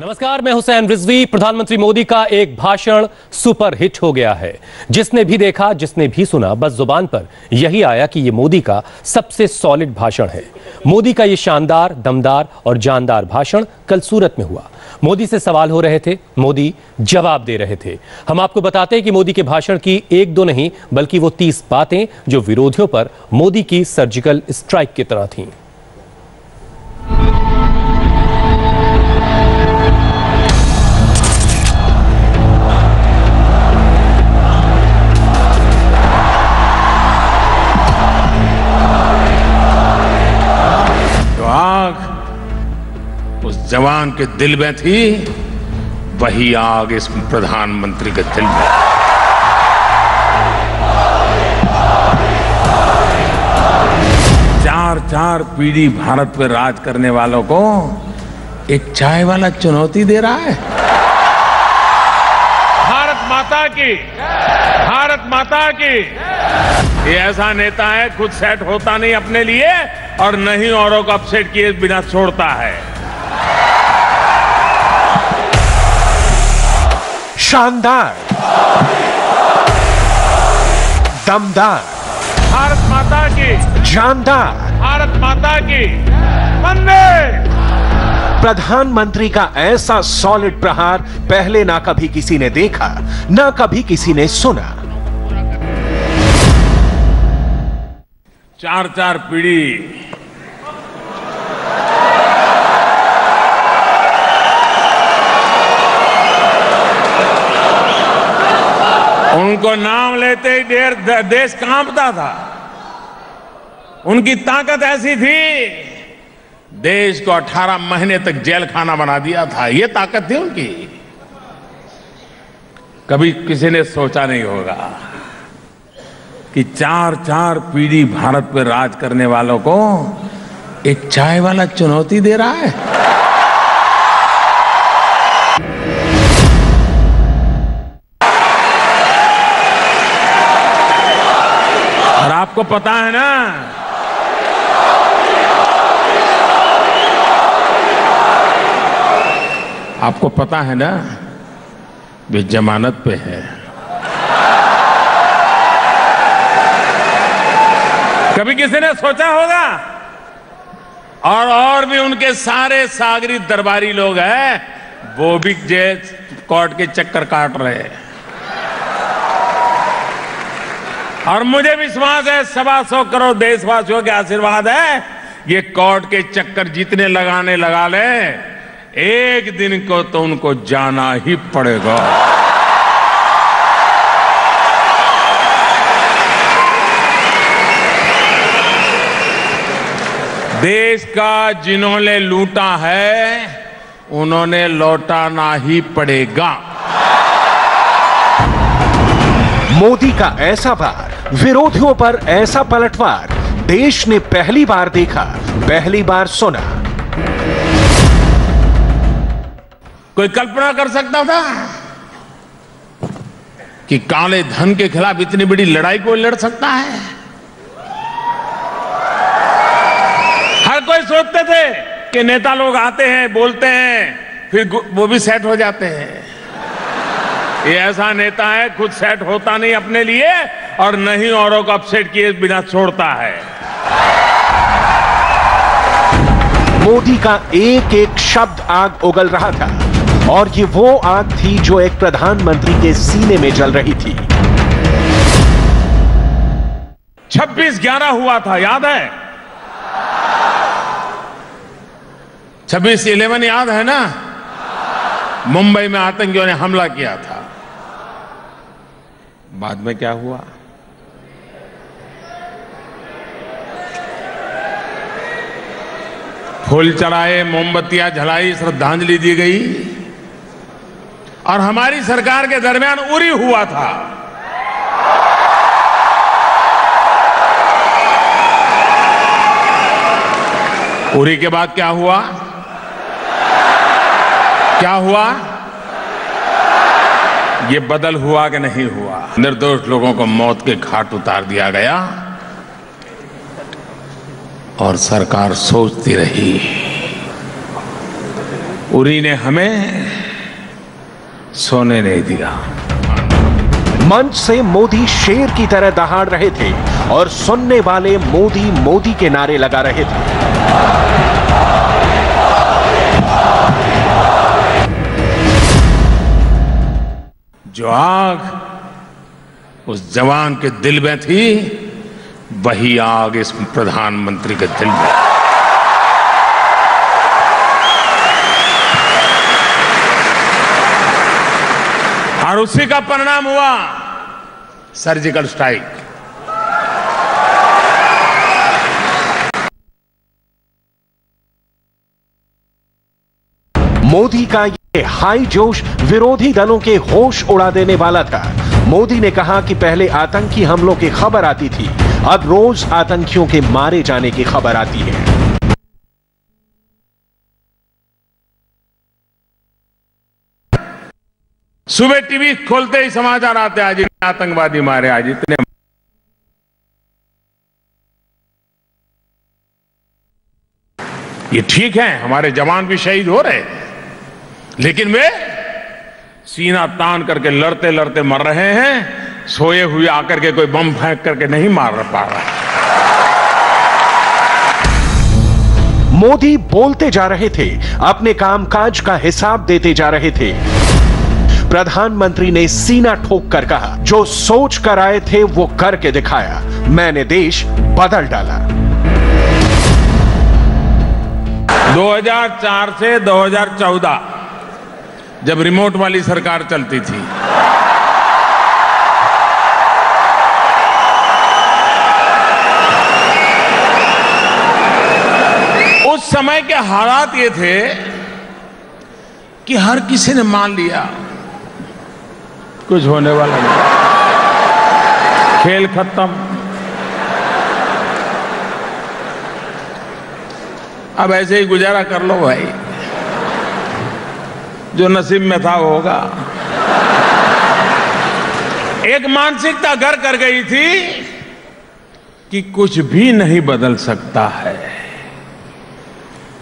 नमस्कार, मैं हुसैन रिजवी। प्रधानमंत्री मोदी का एक भाषण सुपर हिट हो गया है। जिसने भी देखा, जिसने भी सुना, बस ज़ुबान पर यही आया कि ये मोदी का सबसे सॉलिड भाषण है। मोदी का ये शानदार, दमदार और जानदार भाषण कल सूरत में हुआ। मोदी से सवाल हो रहे थे, मोदी जवाब दे रहे थे। हम आपको बताते हैं कि मोदी के भाषण की एक दो नहीं, बल्कि वो तीस बातें जो विरोधियों पर मोदी की सर्जिकल स्ट्राइक की तरह थीं। जवान के दिल में थी, वही आग इस प्रधानमंत्री के दिल में। चार चार पीढ़ी भारत पे राज करने वालों को एक चाय वाला चुनौती दे रहा है। भारत माता की, भारत माता की। ये ऐसा नेता है, खुद सेट होता नहीं अपने लिए और नहीं औरों को अपसेट किए बिना छोड़ता है। शानदार। दमदार। भारत माता की। जानदार। भारत माता की। वंदे। प्रधानमंत्री का ऐसा सॉलिड प्रहार पहले ना कभी किसी ने देखा ना कभी किसी ने सुना। चार चार पीढ़ी उनको नाम लेते ही देर देश कांपता था। उनकी ताकत ऐसी थी, देश को 18 महीने तक जेल खाना बना दिया था। ये ताकत थी उनकी। कभी किसी ने सोचा नहीं होगा कि चार चार पीढ़ी भारत पर राज करने वालों को एक चाय वाला चुनौती दे रहा है। और आपको पता है ना, आपको पता है ना, वे जमानत पे है। कभी किसी ने सोचा होगा? और और भी उनके सारे सागरी दरबारी लोग हैं, वो भी जेल कोर्ट के चक्कर काट रहे हैं। और मुझे विश्वास है, सवा सौ करोड़ देशवासियों के आशीर्वाद है। ये कोर्ट के चक्कर जितने लगाने लगा ले। एक दिन को तो उनको जाना ही पड़ेगा। देश का जिन्होंने लूटा है, उन्होंने लौटाना ही पड़ेगा। मोदी का ऐसा वार विरोधियों पर ऐसा पलटवार। देश ने पहली बार देखा, पहली बार सुना। कोई कल्पना कर सकता था कि काले धन के खिलाफ इतनी बड़ी लड़ाई कोई लड़ सकता है? हर कोई सोचते थे कि नेता लोग आते हैं, बोलते हैं, फिर वो भी सेट हो जाते हैं। ये ऐसा नेता है खुद सेट होता नहीं अपने लिए और नहीं औरों को अपसेट किए बिना छोड़ता है। मोदी का एक एक शब्द आग उगल रहा था और ये वो आग थी जो एक प्रधानमंत्री के सीने में जल रही थी। 26 ग्यारह हुआ था याद है? 26 इलेवन याद है ना? मुंबई में आतंकियों ने हमला किया था। बाद में क्या हुआ? फूल चढ़ाए, मोमबत्तियाँ जलाई, श्रद्धांजलि दी गई। और हमारी सरकार के दरमियान उरी हुआ था। उरी के बाद क्या हुआ? क्या हुआ? ये बदल हुआ कि नहीं हुआ? निर्दोष लोगों को मौत के घाट उतार दिया गया और सरकार सोचती रही। उरी ने हमें सोने नहीं दिया। मंच से मोदी शेर की तरह दहाड़ रहे थे और सुनने वाले मोदी मोदी के नारे लगा रहे थे। जो आग उस जवान के दिल में थी, वही आग इस प्रधानमंत्री के दिल में। और उसी का परिणाम हुआ सर्जिकल स्ट्राइक। मोदी का ये हाई जोश विरोधी दलों के होश उड़ा देने वाला था। मोदी ने कहा कि पहले आतंकी हमलों की खबर आती थी, अब रोज आतंकियों के मारे जाने की खबर आती है। सुबह टीवी खोलते ही समाचार आते आज इतने आतंकवादी मारे, आज इतने ये ठीक है, हमारे जवान भी शहीद हो रहे हैं। लेकिन वे सीना तान करके लड़ते लड़ते मर रहे हैं सोए हुए आकर के कोई बम फेंक करके नहीं मार पा रहा। मोदी बोलते जा रहे थे अपने कामकाज का हिसाब देते जा रहे थे। प्रधानमंत्री ने सीना ठोक कर कहा जो सोच कर आए थे वो करके दिखाया मैंने देश बदल डाला। 2004 से 2014 जब रिमोट वाली सरकार चलती थी। उस समय के हालात ये थे कि हर किसी ने मान लिया, कुछ होने वाला नहीं। खेल खत्म। अब ऐसे ही गुजारा कर लो भाई। जो नसीब में था होगा। एक मानसिकता घर कर गई थी कि कुछ भी नहीं बदल सकता है।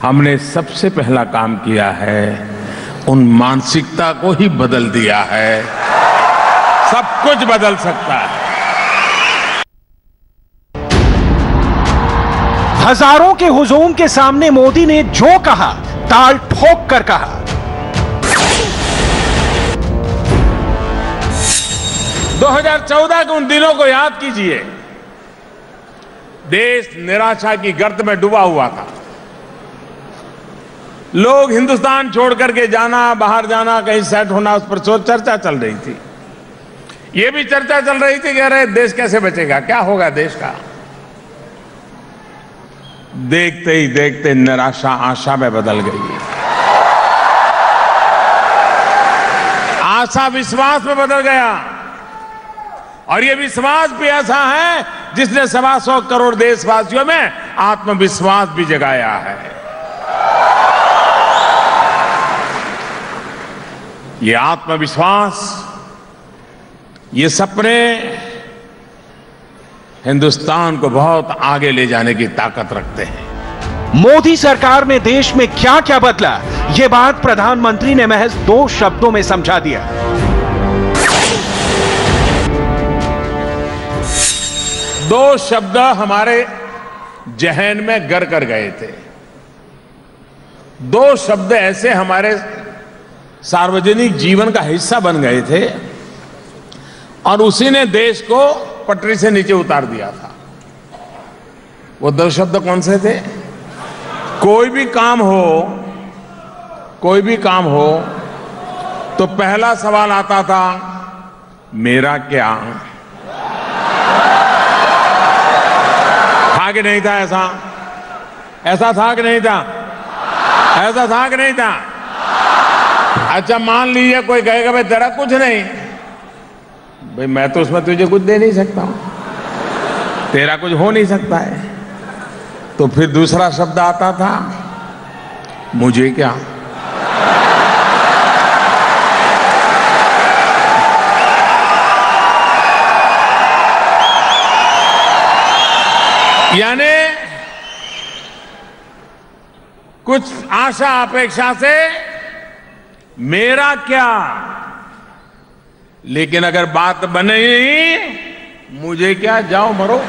हमने सबसे पहला काम किया है, उन मानसिकता को ही बदल दिया है। सब कुछ बदल सकता है। हज़ारों के हुजूम के सामने मोदी ने जो कहा, ताल ठोक कर कहा। 2014 के उन दिनों को याद कीजिए। देश निराशा की गर्त में डूबा हुआ था। लोग हिंदुस्तान छोड़ करके जाना, बाहर जाना, कहीं सेट होना, उस पर चर्चा चल रही थी। यह भी चर्चा चल रही थी कि अरे, देश कैसे बचेगा? क्या होगा देश का? देखते ही देखते निराशा आशा में बदल गई। आशा विश्वास में बदल गया। और ये विश्वास भी ऐसा है, जिसने सवा सौ करोड़ देशवासियों में आत्मविश्वास भी जगाया है। ये आत्मविश्वास, ये सपने हिंदुस्तान को बहुत आगे ले जाने की ताकत रखते हैं। मोदी सरकार में देश में क्या क्या बदला, ये बात प्रधानमंत्री ने महज दो शब्दों में समझा दिया। दो शब्द हमारे जहन में गर कर गए थे। दो शब्द ऐसे हमारे सार्वजनिक जीवन का हिस्सा बन गए थे और उसी ने देश को पटरी से नीचे उतार दिया था। वो दो शब्द कौन से थे? कोई भी काम हो, कोई भी काम हो तो पहला सवाल आता था, मेरा क्या? कि नहीं था ऐसा? ऐसा था कि नहीं था? ऐसा था कि नहीं था? अच्छा मान लीजिए कोई कहेगा, भाई, तेरा कुछ नहीं। भाई, मैं तो उसमें तुझे कुछ दे नहीं सकता हूँ। तेरा कुछ हो नहीं सकता है। तो फिर दूसरा शब्द आता था, मुझे क्या? यानी कुछ आशा अपेक्षा से मेरा क्या? लेकिन अगर बात बने ही मुझे क्या जाओ मरो?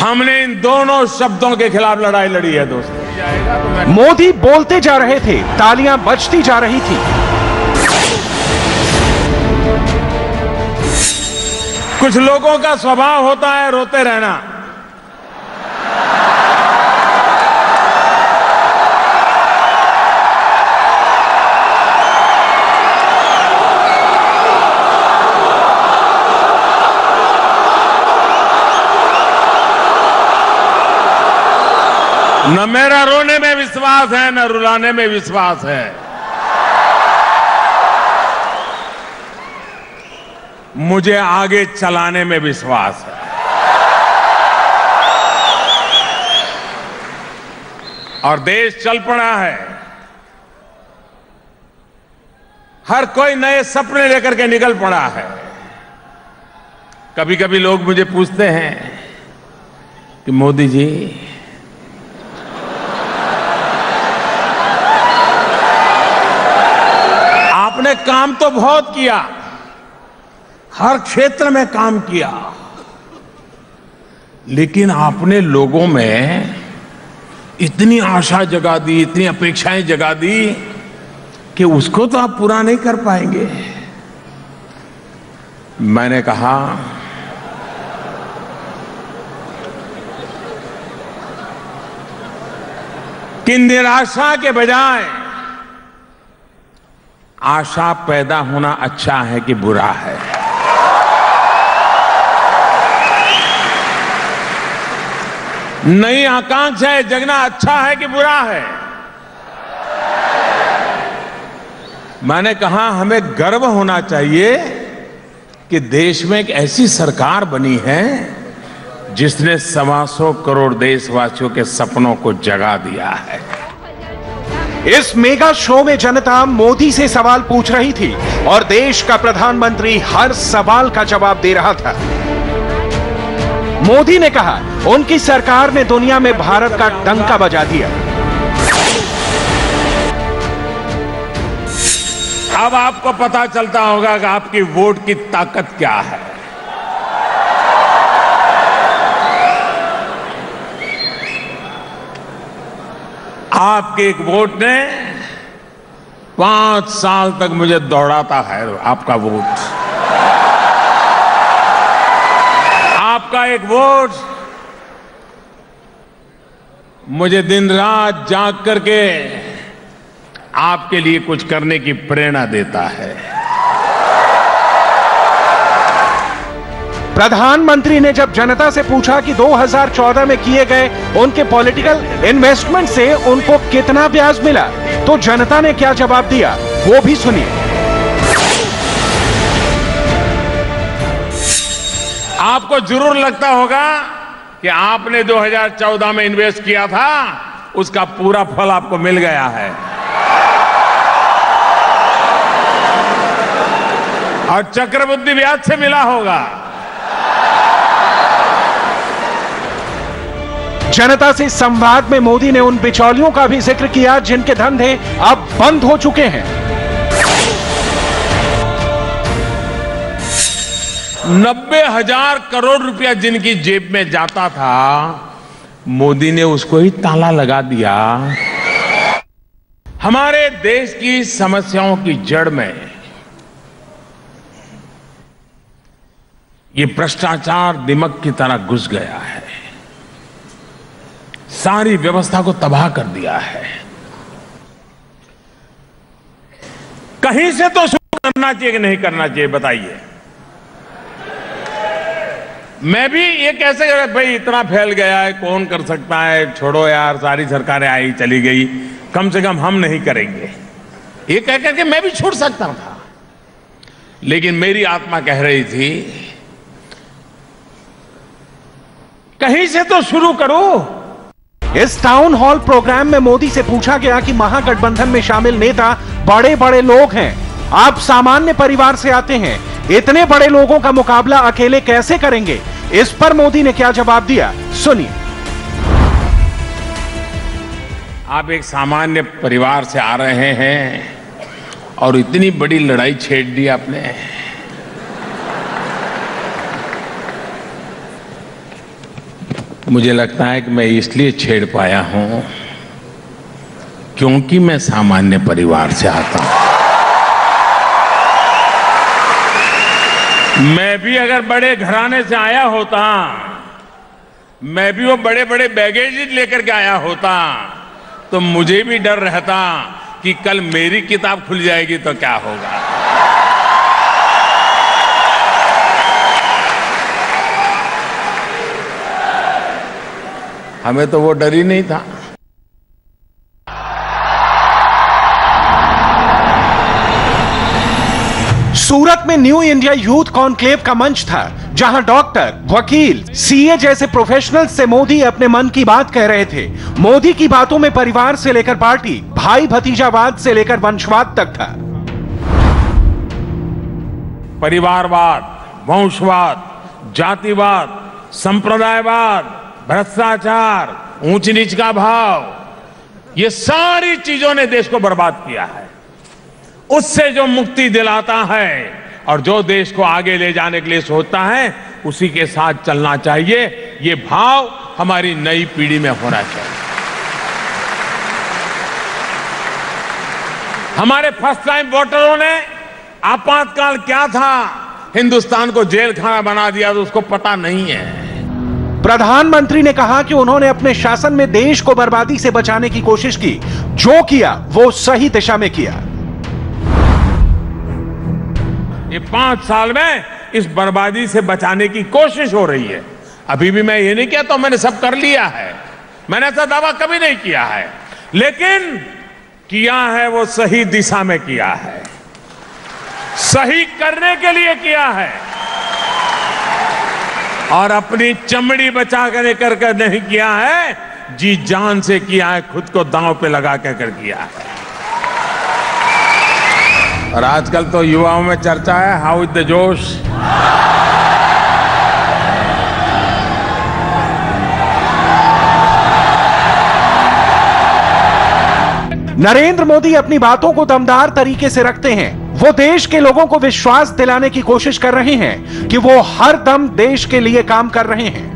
हमने इन दोनों शब्दों के खिलाफ लड़ाई लड़ी है, दोस्तों। मोदी बोलते जा रहे थे, तालियाँ बजती जा रही थी। कुछ लोगों का स्वभाव होता है रोते रहना। न मेरा रोने में विश्वास है, न रुलाने में विश्वास है। मुझे आगे चलाने में विश्वास है। और देश चल पड़ा है। हर कोई नए सपने लेकर के निकल पड़ा है। कभी कभी लोग मुझे पूछते हैं कि मोदी जी, आपने काम तो बहुत किया। हर क्षेत्र में काम किया। लेकिन आपने लोगों में इतनी आशा जगा दी, इतनी अपेक्षाएँ जगा दी कि उसको तो आप पूरा नहीं कर पाएँगे। मैंने कहा, कि निराशा के बजाय आशा पैदा होना अच्छा है कि बुरा है। नई आकांक्षाएँ जगना अच्छा है कि बुरा है? मैंने कहा, हमें गर्व होना चाहिए कि देश में एक ऐसी सरकार बनी है, जिसने सवा सौ करोड़ देशवासियों के सपनों को जगा दिया है। इस मेगा शो में जनता मोदी से सवाल पूछ रही थी और देश का प्रधानमंत्री हर सवाल का जवाब दे रहा था। मोदी ने कहा, उनकी सरकार ने दुनिया में भारत का डंका बजा दिया. अब आपको पता चलता होगा कि आपकी वोट की ताकत क्या है। आपके एक वोट ने पाँच साल तक मुझे दौड़ाता है, आपका वोट। आपका एक वोट। मुझे दिन रात जाग करके आपके लिए कुछ करने की प्रेरणा देता है। प्रधानमंत्री ने जब जनता से पूछा कि 2014 में किए गए उनके पॉलिटिकल इन्वेस्टमेंट से उनको कितना ब्याज मिला तो जनता ने क्या जवाब दिया? वो भी सुनिए। आपको ज़रूर लगता होगा कि आपने 2014 में इन्वेस्ट किया था, उसका पूरा फल आपको मिल गया है। और चक्रवृद्धि ब्याज से मिला होगा। जनता से संवाद में मोदी ने उन बिचौलियों का भी ज़िक्र किया, जिनके धंधे अब बंद हो चुके हैं। नब्बे हज़ार करोड़ रुपया जिनकी जेब में जाता था, मोदी ने उसको ही ताला लगा दिया। हमारे देश की समस्याओं की जड़ में ये भ्रष्टाचार दिमक की तरह घुस गया है। सारी व्यवस्था को तबाह कर दिया है। कहीं से तो शुरू करना चाहिए कि नहीं करना चाहिए, बताइए। मैं भी ये कैसे भाई, इतना फैल गया है, कौन कर सकता है? छोड़ो यार, सारी सरकारें आई, चली गई। कम से कम हम नहीं करेंगे। ये कह करके मैं भी छूट सकता था। लेकिन मेरी आत्मा कह रही थी, कहीं से तो शुरू करो। इस टाउन हॉल प्रोग्राम में मोदी से पूछा गया कि महागठबंधन में शामिल नेता बड़े बड़े लोग हैं। आप सामान्य परिवार से आते हैं। इतने बड़े लोगों का मुकाबला अकेले कैसे करेंगे? इस पर मोदी ने क्या जवाब दिया? सुनिए। आप एक सामान्य परिवार से आ रहे हैं और इतनी बड़ी लड़ाई छेड़ दी आपने। मुझे लगता है कि मैं इसलिए छेड़ पाया हूँ क्योंकि मैं सामान्य परिवार से आता हूँ। मैं भी अगर बड़े घराने से आया होता, मैं भी वो बड़े बड़े बैगेज लेकर के आया होता तो मुझे भी डर रहता कि कल मेरी किताब खुल जाएगी तो क्या होगा। हमें तो वो डर ही नहीं था। सूरत में न्यू इंडिया यूथ कॉन्क्लेव का मंच था, जहाँ डॉक्टर, वकील सीए जैसे प्रोफेशनल से मोदी अपने मन की बात कह रहे थे। मोदी की बातों में परिवार से लेकर पार्टी, भाई भतीजावाद से लेकर वंशवाद तक था। परिवारवाद, वंशवाद, जातिवाद, संप्रदायवाद, भ्रष्टाचार, ऊंच नीच का भाव, ये सारी चीज़ों ने देश को बर्बाद किया है। उससे जो मुक्ति दिलाता है और जो देश को आगे ले जाने के लिए सोचता है, उसी के साथ चलना चाहिए। ये भाव हमारी नई पीढ़ी में होना चाहिए। हमारे फ़र्स्ट टाइम वोटरों ने आपातकाल क्या था? हिंदुस्तान को जेल खाना बना दिया तो उसको पता नहीं है। प्रधानमंत्री ने कहा कि उन्होंने अपने शासन में देश को बर्बादी से बचाने की कोशिश की। जो किया, वो सही दिशा में किया। ये पाँच साल में इस बर्बादी से बचाने की कोशिश हो रही है। अभी भी मैं ये नहीं कहता तो मैंने सब कर लिया है। मैंने ऐसा दावा कभी नहीं किया है। लेकिन किया है वो सही दिशा में किया है। सही करने के लिए किया है। और अपनी चमड़ी बचा कर कर कर नहीं किया है, जी जान से किया है, खुद को दांव पे लगा कर कर किया है। और आजकल तो युवाओं में चर्चा है हाउ इज़ द जोश नरेंद्र मोदी अपनी बातों को दमदार तरीके से रखते हैं। वो देश के लोगों को विश्वास दिलाने की कोशिश कर रहे हैं कि वो हर दम देश के लिए काम कर रहे हैं।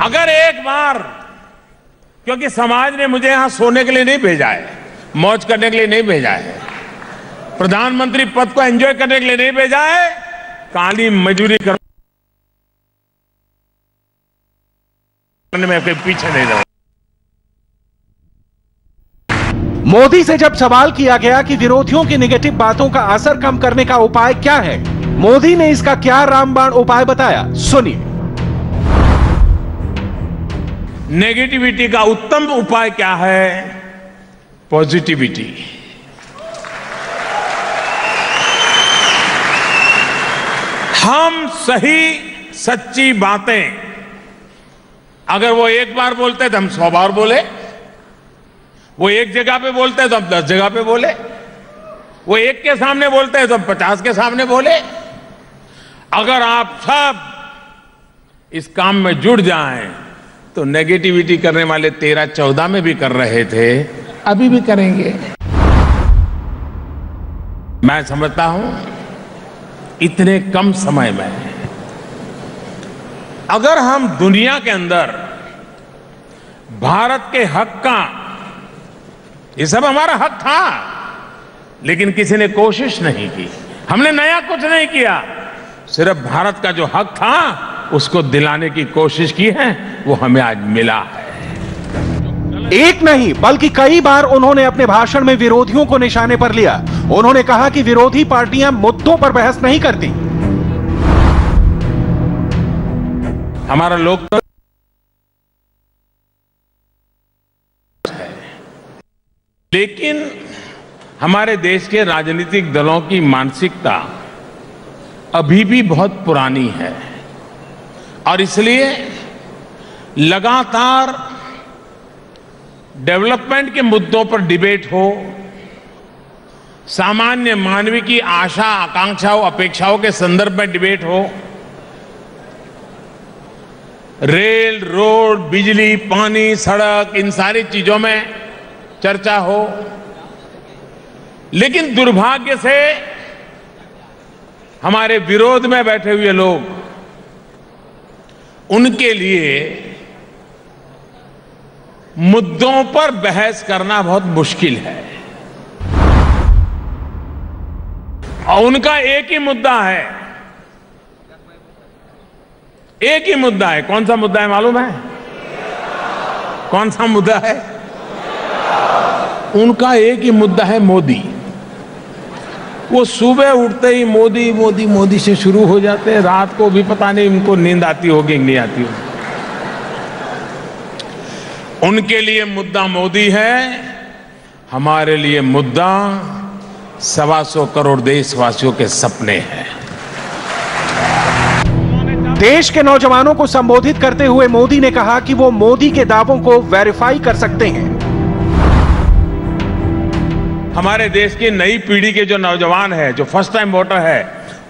अगर एक बार क्योंकि समाज ने मुझे यहाँ सोने के लिए नहीं भेजा है मौज करने के लिए नहीं भेजा है। प्रधानमंत्री पद को एंजॉय करने के लिए नहीं भेजा है। काली मजदूरी करने में कोई पीछे नहीं रहा। मोदी से जब सवाल किया गया कि विरोधियों की निगेटिव बातों का असर कम करने का उपाय क्या है मोदी ने इसका क्या रामबाण उपाय बताया? सुनिए। नेगेटिविटी का उत्तम उपाय क्या है? पॉजिटिविटी हम सही, सच्ची बातें, अगर वो एक बार बोलते तो हम सौ बार बोले। वो एक जगह पे बोलते तो हम दस जगह पे बोले। वो एक के सामने बोलते हैं तो हम पचास के सामने बोले। अगर आप सब इस काम में जुड़ जाएँ तो नेगेटिविटी करने वाले तेरह चौदह में भी कर रहे थे। अभी भी करेंगे। मैं समझता हूँ, इतने कम समय में, अगर हम दुनिया के अंदर, भारत के हक का, ये सब हमारा हक था, लेकिन किसी ने कोशिश नहीं की। हमने नया कुछ नहीं किया, सिर्फ़ भारत का जो हक था, उसको दिलाने की कोशिश की है, वो हमें आज मिला। है एक नहीं, बल्कि कई बार उन्होंने अपने भाषण में विरोधियों को निशाने पर लिया। उन्होंने कहा कि विरोधी पार्टियाँ मुद्दों पर बहस नहीं करती। हमारा लोकतंत्र लेकिन हमारे देश के राजनीतिक दलों की मानसिकता अभी भी बहुत पुरानी है। और इसलिए लगातार डेवलपमेंट के मुद्दों पर डिबेट हो, सामान्य मानवी की आशा, आकांक्षाओं, अपेक्षाओं के संदर्भ में डिबेट हो, रेल, रोड, बिजली, पानी, सड़क, इन सारी चीज़ों में चर्चा हो। लेकिन दुर्भाग्य से हमारे विरोध में बैठे हुए लोग, उनके लिए मुद्दों पर बहस करना बहुत मुश्किल है। और उनका एक ही मुद्दा है। एक ही मुद्दा है। कौन सा मुद्दा है मालूम है? कौन सा मुद्दा है? उनका एक ही मुद्दा है मोदी। वो सुबह उठते ही मोदी मोदी मोदी से शुरू हो जाते हैं। रात को भी पता नहीं, उनको नींद आती होगी, नहीं आती होगी। उनके लिए मुद्दा मोदी है हमारे लिए मुद्दा सवा सौ करोड़ देशवासियों के सपने हैं। देश के नौजवानों को संबोधित करते हुए मोदी ने कहा कि वो मोदी के दावों को वेरीफाई कर सकते हैं। हमारे देश की नई पीढ़ी के जो नौजवान है जो फ़र्स्ट टाइम वोटर है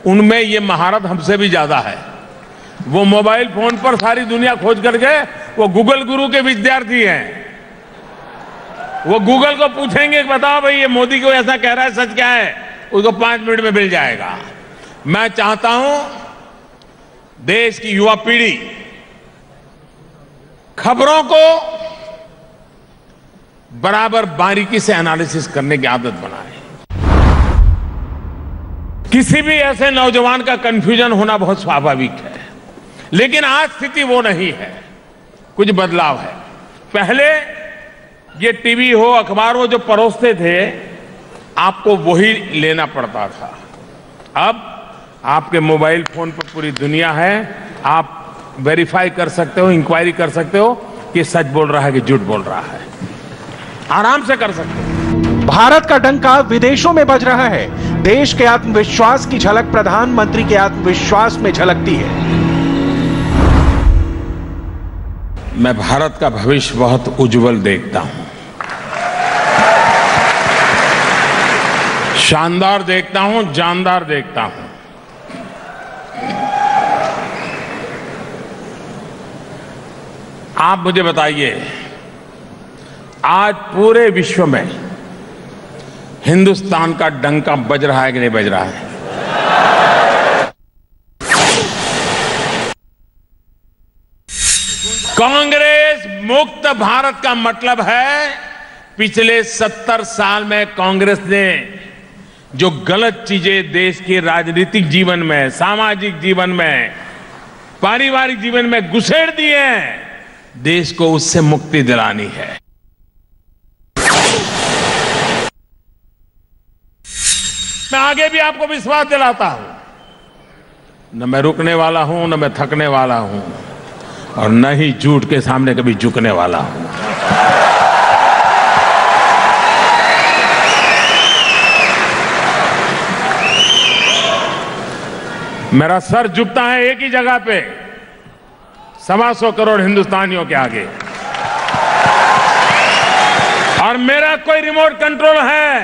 उनमें ये महारत हमसे भी ज़्यादा है। वो मोबाइल फ़ोन पर सारी दुनिया खोज करके वो गूगल गुरु के विद्यार्थी हैं। वो गूगल को पूछेंगे बताओ भाई, ये मोदी को ऐसा कह रहा है, सच क्या है? उसको पाँच मिनट में मिल जाएगा। मैं चाहता हूँ, देश की युवा पीढ़ी खबरों को बराबर बारीकी से एनालिसिस करने की आदत बनाए। किसी भी ऐसे नौजवान का कंफ्यूजन होना बहुत स्वाभाविक है। लेकिन आज स्थिति वो नहीं है। कुछ बदलाव है। पहले ये टीवी हो, अखबार हो, जो परोसते थे, आपको वही लेना पड़ता था। अब आपके मोबाइल फ़ोन पर पूरी दुनिया है। आप वेरीफाई कर सकते हो इंक्वायरी कर सकते हो कि सच बोल रहा है कि झूठ बोल रहा है। आराम से कर सकते हो। भारत का डंका विदेशों में बज रहा है। देश के आत्मविश्वास की झलक प्रधानमंत्री के आत्मविश्वास में झलकती है। मैं भारत का भविष्य बहुत उज्जवल देखता हूँ। शानदार देखता हूँ, जानदार देखता हूँ। आप मुझे बताइए, आज पूरे विश्व में हिंदुस्तान का डंका बज रहा है कि नहीं बज रहा है? कांग्रेस मुक्त भारत का मतलब है, पिछले सत्तर साल में कांग्रेस ने जो गलत चीज़ें देश के राजनीतिक जीवन में, सामाजिक जीवन में, पारिवारिक जीवन में घुसेड़ दिए हैं, देश को उससे मुक्ति दिलानी है। मैं आगे भी आपको विश्वास दिलाता हूँ। न मैं रुकने वाला हूँ, न मैं थकने वाला हूँ। और न ही झूठ के सामने कभी झुकने वाला हूँ। मेरा सर झुकता है एक ही जगह पे, सवा सौ करोड़ हिंदुस्तानियों के आगे। और मेरा कोई रिमोट कंट्रोल है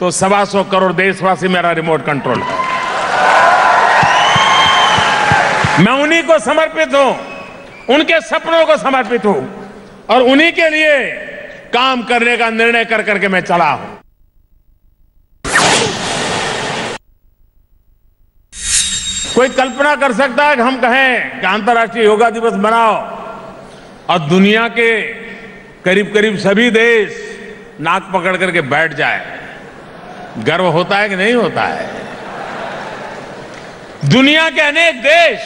तो सवा सौ करोड़ देशवासी मेरा रिमोट कंट्रोल है। मैं उन्हीं को समर्पित हूँ। उनके सपनों को समर्पित हूँ और उन्हीं के लिए काम करने का निर्णय कर करके मैं चला हूँ। कोई कल्पना कर सकता है कि हम कहें कि अंतर्राष्ट्रीय योगा दिवस मनाओ और दुनिया के करीब करीब सभी देश नाक पकड़ करके बैठ जाए। गर्व होता है कि नहीं होता है? दुनिया के अनेक देश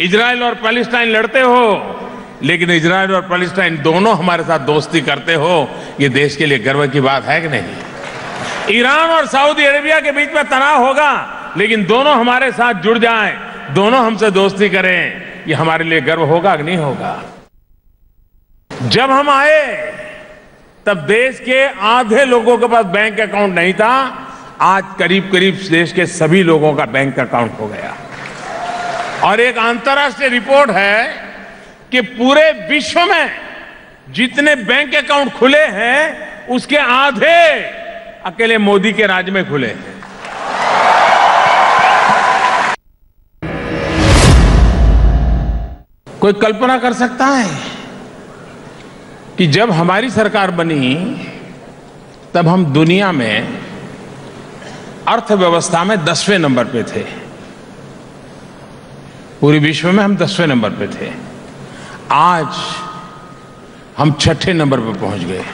इजराइल और पैलेस्टाइन लड़ते हो। लेकिन इजराइल और पैलेस्टाइन दोनों हमारे साथ दोस्ती करते हो। ये देश के लिए गर्व की बात है कि नहीं? ईरान और सऊदी अरेबिया के बीच में तनाव होगा, लेकिन दोनों हमारे साथ जुड़ जाएँ। दोनों हमसे दोस्ती करें। ये हमारे लिए गर्व होगा कि नहीं होगा? जब हम आए, तब देश के आधे लोगों के पास बैंक अकाउंट नहीं था। आज करीब करीब देश के सभी लोगों का बैंक अकाउंट हो गया। और एक अंतर्राष्ट्रीय रिपोर्ट है कि पूरे विश्व में जितने बैंक अकाउंट खुले हैं, उसके आधे अकेले मोदी के राज में खुले हैं। कोई कल्पना कर सकता है कि जब हमारी सरकार बनी, तब हम दुनिया में अर्थव्यवस्था में दसवें नंबर पे थे। पूरे विश्व में हम दसवें नंबर पे थे। आज हम छठे नंबर पे पहुँच गए।